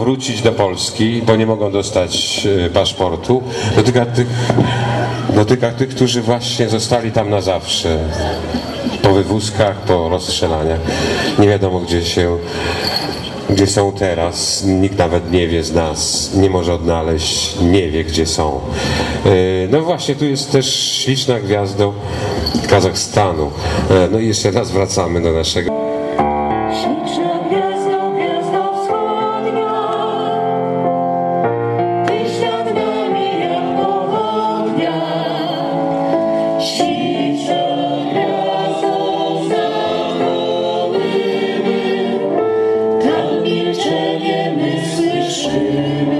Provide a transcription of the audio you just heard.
wrócić do Polski, bo nie mogą dostać e, paszportu. Dotyka tych, dotyka tych, którzy właśnie zostali tam na zawsze. Po wywózkach, po rozstrzelaniach. Nie wiadomo, gdzie się gdzie są teraz, nikt nawet nie wie z nas, nie może odnaleźć, nie wie gdzie są. E, No właśnie, tu jest też śliczna gwiazdą Kazachstanu. E, No i jeszcze raz wracamy do naszego. she